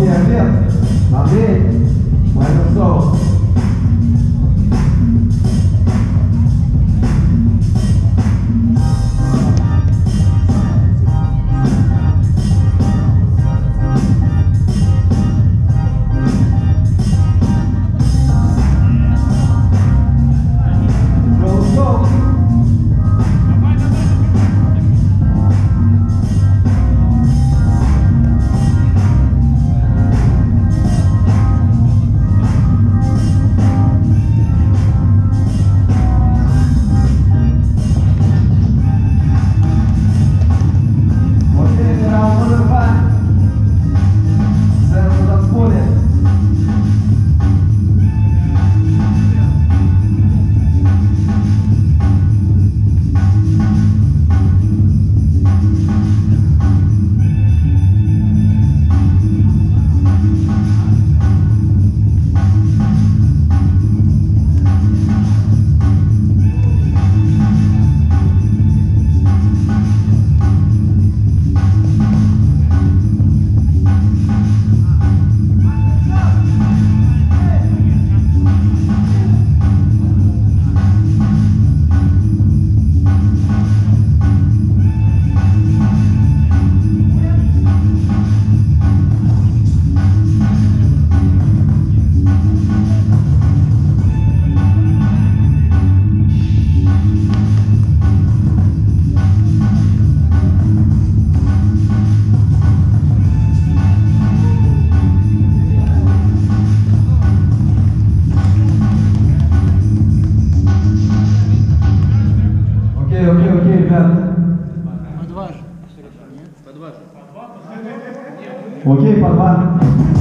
ferramenta? Amém? Mas eu sou. Окей, окей, окей, ребят. Окей, по два. По два нам остается.